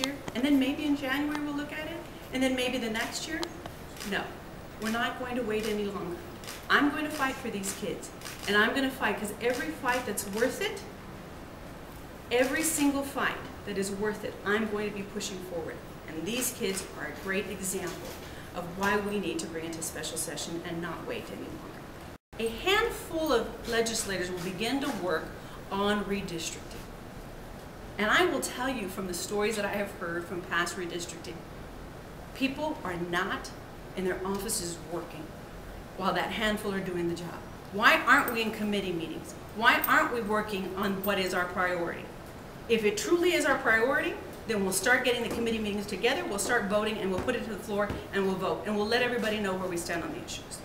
year, and then maybe in January we'll look at it, and then maybe the next year? No, we're not going to wait any longer. I'm going to fight for these kids, and I'm going to fight because every fight that's worth it, every single fight that is worth it, I'm going to be pushing forward. And these kids are a great example of why we need to bring it to special session and not wait any longer. A handful of legislators will begin to work on redistricting. And I will tell you from the stories that I have heard from past redistricting, people are not in their offices working while that handful are doing the job. Why aren't we in committee meetings? Why aren't we working on what is our priority? If it truly is our priority, then we'll start getting the committee meetings together, we'll start voting, and we'll put it to the floor, and we'll vote. And we'll let everybody know where we stand on the issues.